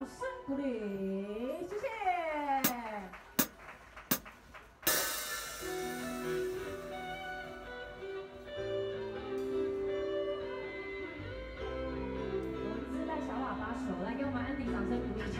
掌声鼓励谢谢。我们自带小喇叭手来给我们安迪掌声鼓励一下